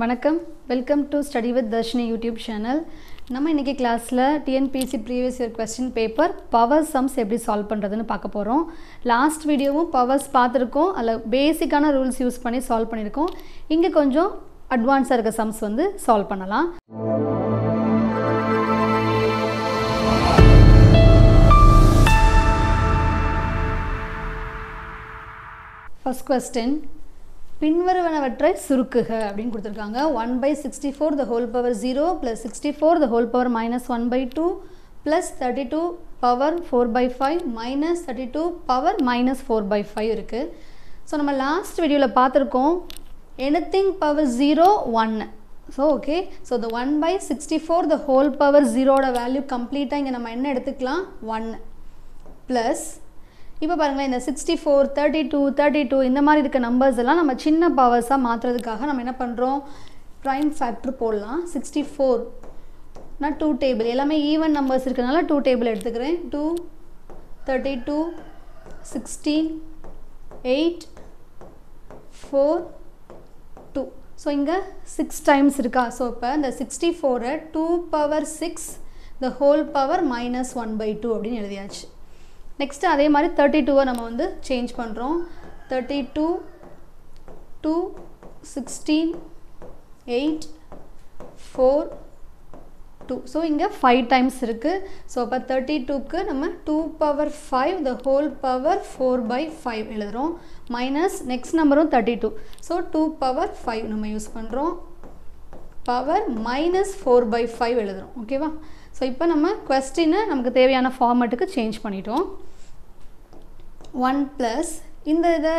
வணக்கம். Welcome to study with Darshini YouTube channel நம்ம இன்றைக்கி கிளாஸில் TNPSC previous year question paper power sums எப்படி சால்வ் பண்ணுறதுன்னு பார்க்க போகிறோம் லாஸ்ட் வீடியோவும் பவர்ஸ் பார்த்துருக்கோம். அதில் பேசிக்கான ரூல்ஸ் யூஸ் பண்ணி சால்வ் பண்ணியிருக்கோம். இங்கே கொஞ்சம் அட்வான்ஸாக இருக்க சம்ஸ் வந்து சால்வ் பண்ணலாம். ஃபஸ்ட் கொஸ்டின் பின்வருவனவற்றை சுருக்குக அப்படின்னு கொடுத்துருக்காங்க. One by sixty four the whole power zero plus sixty four the whole power minus one by two plus thirty two power four by five minus thirty two power minus four by five இருக்குது so நம்ம last வீடியோவில் பார்த்துருக்கோம். Anything power zero ஒன்று so okay so the one by sixty four the whole power ஜீரோட value கம்ப்ளீட்டாக இங்கே நம்ம என்ன எடுத்துக்கலாம்? ஒன்று ப்ளஸ் இப்போ பாருங்களேன் இந்த sixty four thirty two thirty two இந்த மாதிரி இருக்க நம்பர்ஸ் எல்லாம் நம்ம சின்ன பவர்ஸாக மாற்றுறதுக்காக நம்ம என்ன பண்ணுறோம் ப்ரைம் ஃபேக்டர் போடலாம். சிக்ஸ்டி ஃபோர் நான் டூ டேபிள் எல்லாமே ஈவன் நம்பர்ஸ் இருக்கிறனால டூ டேபிள் எடுத்துக்கிறேன். Two thirty two sixteen eight four two so இங்கே சிக்ஸ் டைம்ஸ் இருக்கா? ஸோ இப்போ இந்த சிக்ஸ்டி ஃபோரை two power six the whole power minus one by two அப்படின்னு எழுதியாச்சு. நெக்ஸ்ட்டு அதே மாதிரி தேர்ட்டி டூவை நம்ம வந்து சேஞ்ச் பண்ணுறோம் thirty two two sixteen eight four two so இங்கே ஃபைவ் டைம்ஸ் இருக்குது ஸோ அப்போ தேர்ட்டி டூக்கு நம்ம two power five the whole power four by five எழுதுகிறோம் மைனஸ் நெக்ஸ்ட் நம்பரும் thirty two so two power five நம்ம யூஸ் பண்ணுறோம் power minus four by five எழுதுகிறோம் ஓகேவா ஸோ இப்போ நம்ம கொஸ்டினை நமக்கு தேவையான ஃபார்மேட்டுக்கு சேஞ்ச் பண்ணிட்டோம். ஒன் ப்ளஸ் இந்த இதை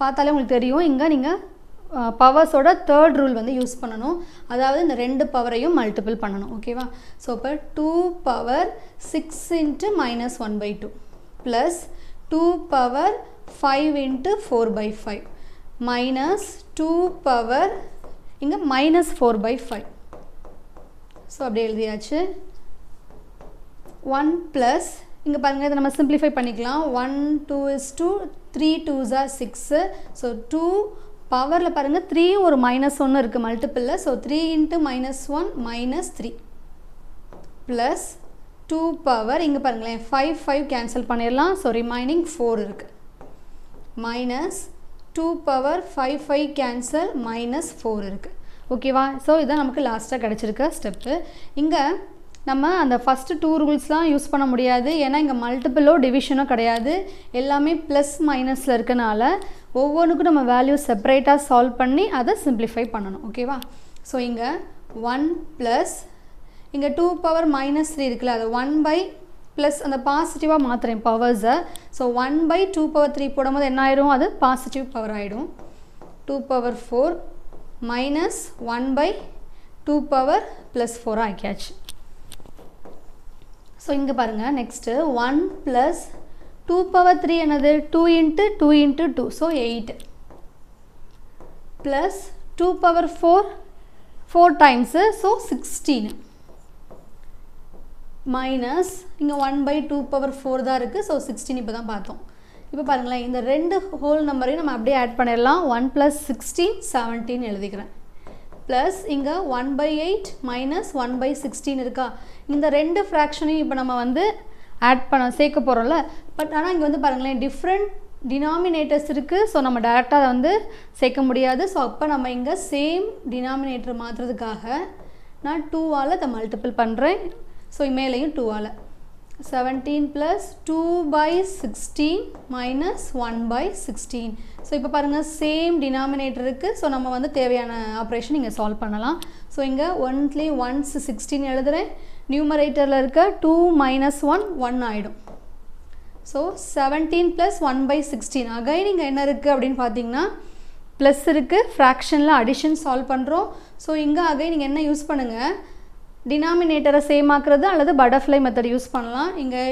பார்த்தாலே உங்களுக்கு தெரியும். இங்கே நீங்கள் பவர்ஸோட தேர்ட் ரூல் வந்து யூஸ் பண்ணணும். அதாவது இந்த ரெண்டு பவரையும் மல்டிபிள் பண்ணணும். ஓகேவா ஸோ இப்போ two power six into minus one by two plus two power five into four by five minus two power இங்கே minus four by five so அப்படி எழுதியாச்சு. ஒன் ப்ளஸ் இங்கே பாருங்கள் இதை நம்ம சிம்பிளிஃபை பண்ணிக்கலாம். One two is two three two டூஸா six so two பவரில் பாருங்கள் த்ரீ ஒரு மைனஸ் ஒன்று இருக்குது மல்டிப்பிளில் so three into minus one minus three plus two power இங்கே பாருங்களேன் ஃபைவ் ஃபைவ் கேன்சல் பண்ணிடலாம். ஸோ ரிமைனிங் ஃபோர் இருக்குது minus two power five five cancel minus four இருக்குது ஓகேவா ஸோ இதுதான் நமக்கு லாஸ்ட்டாக கிடச்சிருக்க ஸ்டெப்பு இங்கே நம்ம அந்த ஃபஸ்ட்டு டூ ரூல்ஸ்லாம் யூஸ் பண்ண முடியாது. ஏன்னா இங்கே மல்டிபிளோ டிவிஷனோ கிடையாது. எல்லாமே ப்ளஸ் மைனஸில் இருக்கனால ஒவ்வொன்றுக்கும் நம்ம வேல்யூ செப்பரேட்டாக சால்வ் பண்ணி அதை சிம்பிளிஃபை பண்ணணும். ஓகேவா ஸோ இங்கே ஒன் ப்ளஸ் இங்கே டூ பவர் மைனஸ் த்ரீ இருக்குல்ல அது ஒன் பை ப்ளஸ் அந்த பாசிட்டிவாக மாற்றுறேன் பவர்ஸை so one by two power three போடும்போது என்ன ஆயிரும்? அது பாசிட்டிவ் பவர் ஆகிடும் two power four minus one by two power plus ஃபோராக ஆக்கியாச்சு ஸோ இங்கே பாருங்கள் next one plus two power three என்னது? Two into two into two so eight plus two power four four times so sixteen minus இங்கே one by two power four தான் இருக்குது so sixteen இப்போ தான் பார்த்தோம். இப்போ பாருங்களேன் இந்த ரெண்டு ஹோல் நம்பரையும் நம்ம அப்படியே ஆட் பண்ணிடலாம். ஒன் ப்ளஸ் சிக்ஸ்டீன் செவன்டீன் எழுதிக்கிறேன். ப்ளஸ் இங்கே one by eight minus one by sixteen இருக்கா? இந்த ரெண்டு ஃப்ராக்ஷனையும் இப்போ நம்ம வந்து ஆட் பண்ண சேர்க்க போகிறோம்ல பட் ஆனால் இங்கே வந்து பாருங்களேன் டிஃப்ரெண்ட் டினாமினேட்டர்ஸ் இருக்குது ஸோ நம்ம டேரெக்டாக வந்து சேர்க்க முடியாது. ஸோ அப்போ நம்ம இங்கே சேம் டினாமினேட்டர் மாற்றுறதுக்காக நான் டூவால் அதை மல்டிபிள் பண்ணுறேன் ஸோ மேலேயும் டூவால் seventeen plus two by sixteen minus one by sixteen so இப்போ பாருங்கள் சேம் டினாமினேட்டர் இருக்குது ஸோ நம்ம வந்து தேவையான ஆப்ரேஷன் இங்கே சால்வ் பண்ணலாம். ஸோ இங்கே ஒன்லி ஒன்ஸ் சிக்ஸ்டீன் எழுதுகிறேன் நியூமரேட்டரில் இருக்க டூ மைனஸ் ஒன் ஒன் ஆகிடும் so seventeen plus one by sixteen again இங்கே என்ன இருக்குது அப்படின்னு பார்த்தீங்கன்னா ப்ளஸ் இருக்குது ஃப்ராக்ஷனில் அடிஷன் சால்வ் பண்ணுறோம் ஸோ இங்கே அகைன் நீங்கள் என்ன யூஸ் பண்ணுங்கள் டினாமினேட்டரை சேம் ஆக்குறது அல்லது பட்டர்ஃப்ளை மெத்தட் யூஸ் பண்ணலாம். இங்கே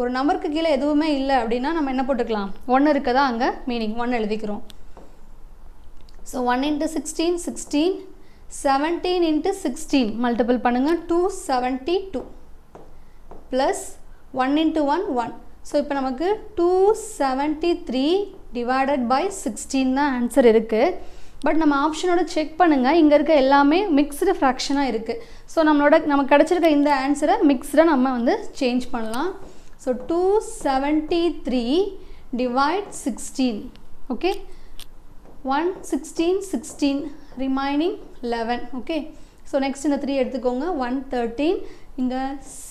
ஒரு நம்பருக்கு கீழே எதுவுமே இல்லை அப்படின்னா நம்ம என்ன போட்டுக்கலாம்? ஒன்று இருக்கதா? அங்கே மீனிங் ஒன்று எழுதிக்கிறோம். So one into sixteen sixteen seventeen into sixteen multiple பண்ணுங்கள் two seventy two plus one into one one so இப்போ நமக்கு two seventy three divided by sixteen தான் ஆன்சர் இருக்குது பட் நம்ம ஆப்ஷனோட செக் பண்ணுங்கள் இங்கே இருக்க எல்லாமே மிக்ஸ்டு ஃப்ராக்ஷனாக இருக்குது ஸோ நம்மளோட நமக்கு கிடச்சிருக்க இந்த ஆன்சரை மிக்ஸ்டாக நம்ம வந்து சேஞ்ச் பண்ணலாம். So two seventy three divide sixteen okay one sixteen sixteen remaining eleven okay so next இந்த த்ரீ எடுத்துக்கோங்க. ஒன் தேர்ட்டீன் இங்கே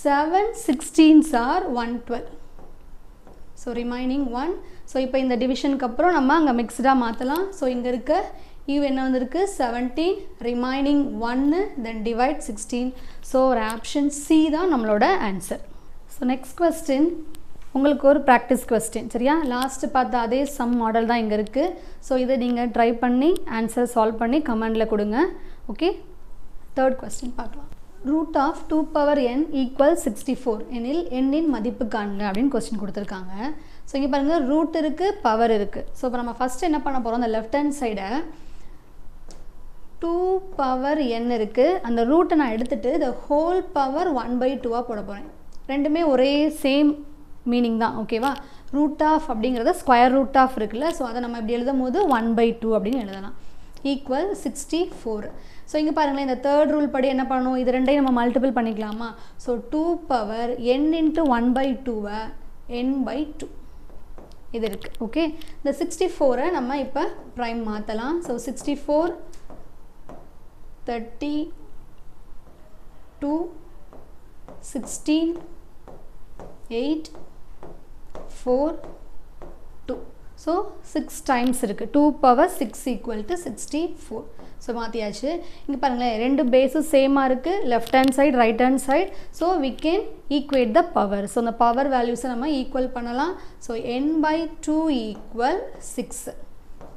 seven sixteens or one twelve so remaining one so இப்போ இந்த டிவிஷனுக்கு அப்புறம் நம்ம அங்கே மிக்ஸ்டாக மாற்றலாம் ஸோ இங்கே இருக்க ஈவ் என்ன வந்திருக்கு? செவன்டீன் ரிமைனிங் ஒன்று தென் டிவைட் சிக்ஸ்டீன் ஸோ ஒரு ஆப்ஷன் சி தான் நம்மளோட ஆன்சர் ஸோ நெக்ஸ்ட் கொஸ்டின் உங்களுக்கு ஒரு ப்ராக்டிஸ் கொஸ்டின் சரியா? லாஸ்ட்டு பார்த்த அதே சம் மாடல் தான் இங்கே இருக்குது ஸோ இதை நீங்கள் ட்ரை பண்ணி ஆன்சர் சால்வ் பண்ணி கமெண்டில் கொடுங்க. ஓகே தேர்ட் கொஸ்டின் பார்க்கலாம். Root of two power n equal sixty four எனில் எண்ணின் மதிப்பு காண்க அப்படின்னு கொஸ்டின் கொடுத்துருக்காங்க. ஸோ இங்கே பாருங்கள் ரூட் இருக்குது பவர் இருக்குது ஸோ இப்போ நம்ம ஃபஸ்ட்டு என்ன பண்ண போகிறோம் அந்த லெஃப்ட் ஹேண்ட் சைடை டூ பவர் என் இருக்குது அந்த ரூட்டை நான் எடுத்துகிட்டு the whole power one by டூவாக போட போகிறேன் ரெண்டுமே ஒரே சேம் மீனிங் தான் ஓகேவா ரூட் ஆஃப் அப்படிங்கிறத ஸ்கொயர் ரூட் ஆஃப் இருக்குல்ல ஸோ அதை நம்ம இப்படி எழுதும் போது ஒன் பை டூ அப்படின்னு எழுதலாம். ஈக்குவல் சிக்ஸ்டி ஃபோர் ஸோ இங்கே பாருங்களேன் இந்த தேர்ட் ரூல் படி என்ன பண்ணணும்? இது ரெண்டையும் நம்ம மல்டிபிள் பண்ணிக்கலாமா? So two power n into one by டூவை என் பை டூ இது இருக்குது ஓகே இந்த சிக்ஸ்டி ஃபோரை நம்ம இப்போ ப்ரைம் மாற்றலாம் so sixty four thirty two sixteen eight four two so six times இருக்குது two power six equal to sixty four so மாற்றியாச்சு இங்கே பாருங்களேன் ரெண்டு பேஸும் சேமாக இருக்குது left hand side right hand side so we can equate the power so அந்த power வேல்யூஸை நம்ம ஈக்குவல் பண்ணலாம். So n by two equal six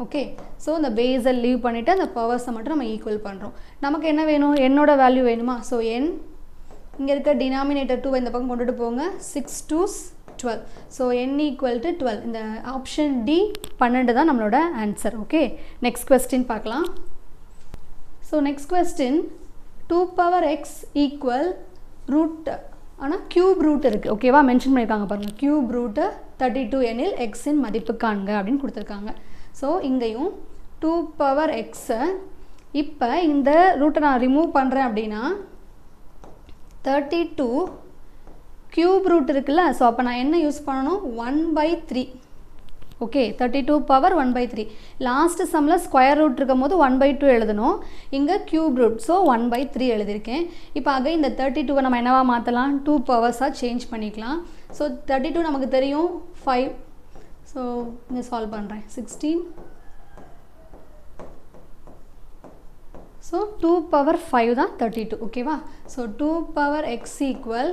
okay so இந்த பேஸை லீவ் பண்ணிவிட்டு அந்த பவர்ஸை மட்டும் நம்ம ஈக்குவல் பண்ணுறோம் நமக்கு என்ன வேணும்? என்னோட வேல்யூ வேணுமா? ஸோ என் இங்கே இருக்க டினாமினேட்டர் டூ இந்த பக்கம் கொண்டுட்டு போங்க. Six twos twelve so n equal to twelve இந்த ஆப்ஷன் டி பன்னெண்டு தான் நம்மளோட ஆன்சர் ஓகே நெக்ஸ்ட் கொஸ்டின் பார்க்கலாம். So next question two power x equal root ஆனால் க்யூப் ரூட் இருக்குது ஓகேவா மென்ஷன் பண்ணியிருக்காங்க பாருங்கள் க்யூப் ரூட்டு தேர்ட்டி டூ எனில் எக்ஸின் மதிப்பு காண்க அப்படின்னு கொடுத்துருக்காங்க. ஸோ இங்கேயும் டூ பவர் எக்ஸை இப்போ இந்த ரூட்டை நான் ரிமூவ் பண்ணுறேன் அப்படின்னா தேர்ட்டி டூ க்யூப் ரூட் இருக்குல்ல? ஸோ அப்போ நான் என்ன யூஸ் பண்ணணும்? One by three okay thirty two power one by three last சம்மில் ஸ்கொயர் ரூட் இருக்கும் போது ஒன் பை டூ எழுதணும். இங்கே cube root so one by three எழுதியிருக்கேன். இப்போ ஆக இந்த தேர்ட்டி டூவை நம்ம என்னவா மாற்றலாம் டூ பவர்ஸாக சேஞ்ச் பண்ணிக்கலாம். ஸோ தேர்ட்டி டூ நமக்கு தெரியும். ஃபைவ் ஸோ இங்கே சால்வ் பண்ணுறேன் sixteen so two power five தான் தேர்ட்டி டூ ஓகேவா so two power x equal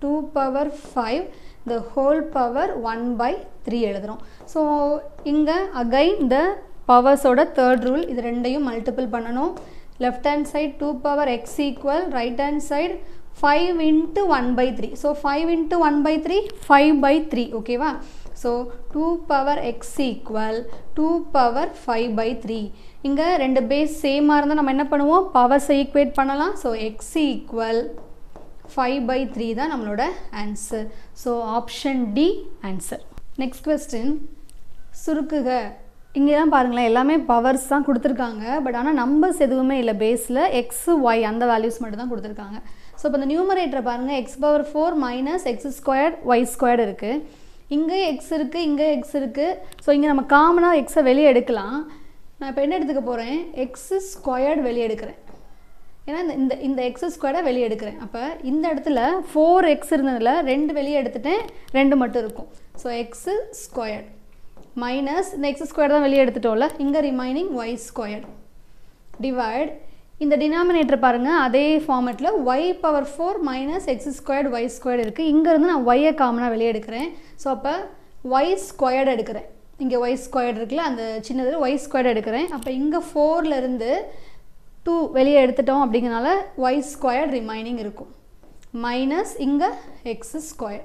two power five the whole power one by three எழுதுகிறோம் ஸோ இங்கே அகைன் த பவர்ஸோட தேர்ட் ரூல் இது ரெண்டையும் மல்டிபிள் பண்ணணும். Left hand side two power x equal right hand side five into one by three so five into one by three five by three ஓகேவா so two power x equal two power five by three இங்கே ரெண்டு base சேமாக இருந்தால் நம்ம என்ன பண்ணுவோம்? பவர்ஸை equate பண்ணலாம். So x equal five by three தான் நம்மளோட answer so option D answer next question சுருக்குக. இங்கே தான் பாருங்களேன் எல்லாமே பவர்ஸ் தான் கொடுத்துருக்காங்க. பட் ஆனால் நம்பர்ஸ் எதுவுமே இல்லை. பேஸில் எக்ஸ் ஒய் அந்த வேல்யூஸ் மட்டும் தான் கொடுத்துருக்காங்க. ஸோ இப்போ இந்த நியூமரேட்டரை பாருங்கள் x power four minus x squared y square இருக்குது இங்கே எக்ஸ் இருக்குது இங்கே எக்ஸ் இருக்குது ஸோ இங்கே நம்ம காமனாக எக்ஸை வெளியே எடுக்கலாம். நான் இப்போ என்ன எடுத்துக்க போகிறேன் எக்ஸு ஸ்கொயர்டு வெளியே எடுக்கிறேன். ஏன்னா இந்த இந்த இந்த எக்ஸ் ஸ்கொயர்டை வெளியே எடுக்கிறேன். அப்போ இந்த இடத்துல ஃபோர் எக்ஸ் இருந்ததில் ரெண்டு வெளியே எடுத்துட்டேன் ரெண்டு மட்டும் இருக்கும். ஸோ எக்ஸு ஸ்கொயர்டு மைனஸ் இந்த எக்ஸ் ஸ்கொயர் தான் வெளியே எடுத்துட்டோம்ல. இங்கே ரிமைனிங் ஒய் ஸ்கொயர்டு டிவைட் இந்த டினாமினேட்டர் பாருங்கள் அதே ஃபார்மெட்டில் y power four minus x squared y squared இருக்குது இங்கேருந்து நான் ஒய்யை காமனாக வெளியே எடுக்கிறேன் ஸோ அப்போ ஒய் ஸ்கொயர்டு எடுக்கிறேன். இங்கே ஒய் ஸ்கொயர்டு இருக்குல்ல அந்த சின்னதில் ஒய் ஸ்கொயர்டு எடுக்கிறேன். அப்போ இங்கே ஃபோர்லேருந்து டூ வெளியே எடுத்துட்டோம் அப்படிங்கிறனால ஒய் ஸ்கொயர்டு ரிமைனிங் இருக்கும். மைனஸ் இங்கே எக்ஸ் ஸ்கொயர்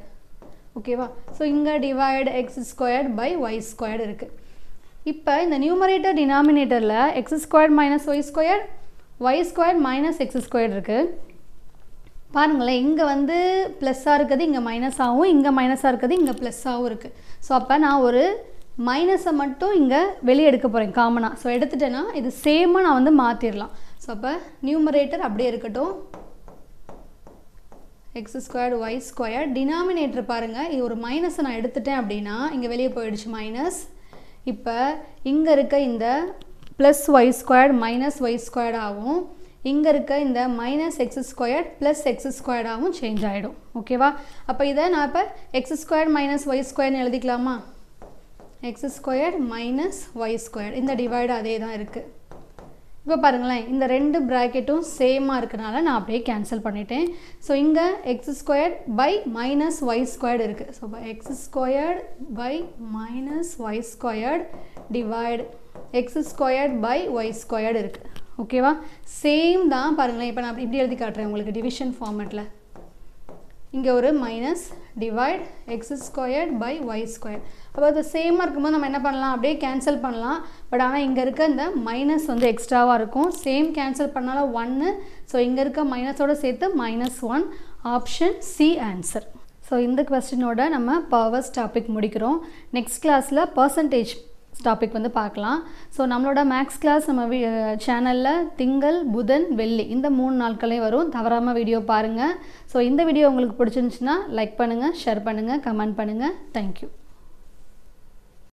ஓகேவா ஸோ இங்கே divide x squared by y squared இருக்குது இப்போ இந்த நியூமரேட்டர் டினாமினேட்டரில் x squared minus y squared y square minus x square இருக்குது பாருங்களேன் இங்கே வந்து ப்ளஸ்ஸாக இருக்குது இங்கே மைனஸாகவும் இங்கே மைனஸாக இருக்குது இங்கே ப்ளஸ்ஸாகவும் இருக்குது ஸோ அப்போ நான் ஒரு மைனஸை மட்டும் இங்கே வெளியே எடுக்க போகிறேன் காமனாக ஸோ எடுத்துட்டேன்னா இது சேமாக நான் வந்து மாற்றிடலாம் ஸோ அப்போ நியூமரேட்டர் அப்படியே இருக்கட்டும். X squared y square denominator பாருங்கள் இது ஒரு மைனஸை நான் எடுத்துட்டேன் அப்படின்னா இங்கே வெளியே போயிடுச்சு மைனஸ் இப்போ இங்கே இருக்க இந்த plus y squared minus y ஸ்கொயர்டாகவும் இங்கே இருக்க இந்த minus x squared plus x ஸ்கொயர்டாகவும் change ஆகிடும் ஓகேவா அப்போ இதை நான் இப்போ எக்ஸ் ஸ்கொயர் மைனஸ் ஒய் ஸ்கொயர்னு எழுதிக்கலாமா? X square minus y square இந்த டிவைடு அதே தான் இருக்குது இப்போ பாருங்களேன் இந்த ரெண்டு ப்ராக்கெட்டும் சேமாக இருக்கனால நான் அப்படியே கேன்சல் பண்ணிட்டேன். ஸோ இங்கே x square by minus y squared இருக்குது so x squared by minus y squared divide x squared by y squared இருக்குது ஓகேவா சேம் தான் பாருங்களேன். இப்போ நான் இப்படி எழுதி காட்டுறேன் உங்களுக்கு டிவிஷன் ஃபார்மேட்டில் இங்கே ஒரு minus divide x squared by y square அப்போ அது சேமாக இருக்கும்போது நம்ம என்ன பண்ணலாம்? அப்படியே கேன்சல் பண்ணலாம். பட் ஆனால் இங்கே இருக்க இந்த மைனஸ் வந்து எக்ஸ்ட்ராவாக இருக்கும். சேம் கேன்சல் பண்ணாலும் ஒன்று ஸோ இங்கே இருக்க மைனஸோடு சேர்த்து minus one option C answer so இந்த கொஸ்டினோட நம்ம பவர்ஸ் டாபிக் முடிக்கிறோம். நெக்ஸ்ட் கிளாஸில் பர்சன்டேஜ் டாபிக் வந்து பார்க்கலாம். ஸோ நம்மளோட மேக்ஸ் கிளாஸ் நம்ம சேனலில் திங்கள் புதன் வெள்ளி இந்த மூணு நாட்களையும் வரும். தவறாமல் வீடியோ பாருங்கள் ஸோ இந்த வீடியோ உங்களுக்கு பிடிச்சிருந்துச்சுன்னா லைக் பண்ணுங்கள் ஷேர் பண்ணுங்கள் கமெண்ட் பண்ணுங்கள் தேங்க்யூ